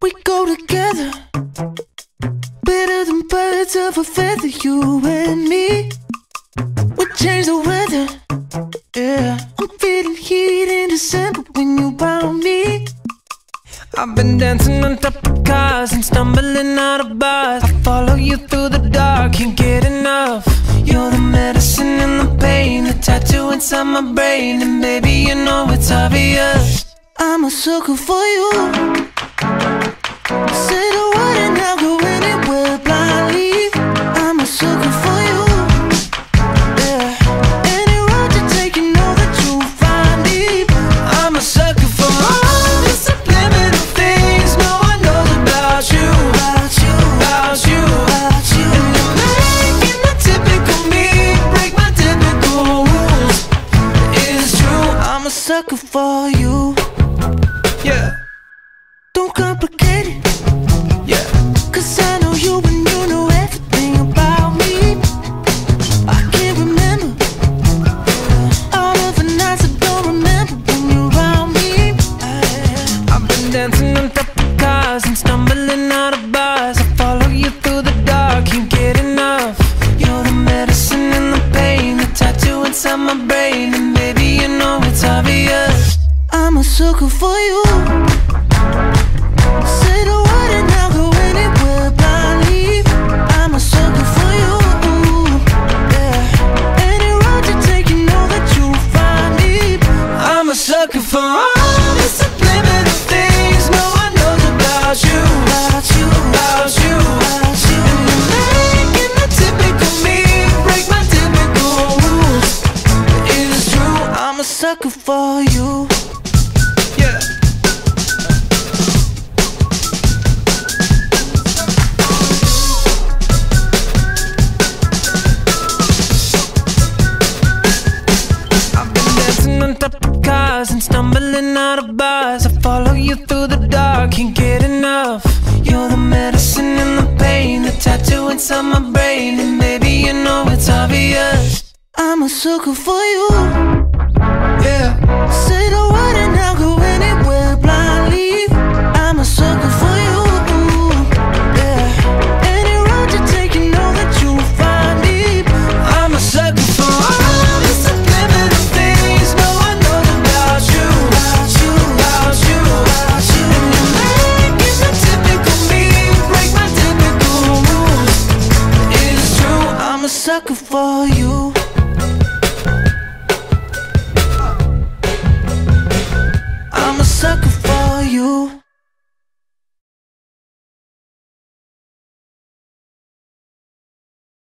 We go together, better than birds of a feather, you and me. We change the weather, yeah. I'm feeling heat in December when you found me. I've been dancing on top of cars and stumbling out of bars. I follow you through the dark, can't get enough. You're the medicine and the pain, the tattoo inside my brain, and baby, you know it's obvious. I'm a sucker for you. Sucker for you. Yeah. Any road you dancing on top of cars and stumbling out of bars. I follow you through the dark, can't get enough. You're the medicine and the pain, the tattoo inside my brain, and baby, you know it's obvious. I'm a sucker for you. Sucker for you. yeah. I've been dancing on top of cars and stumbling out of bars. I follow you through the dark, can't get enough. You're the medicine and the pain, the tattoo inside my brain, and baby, you know it's obvious. I'm a sucker for you. sucker for you.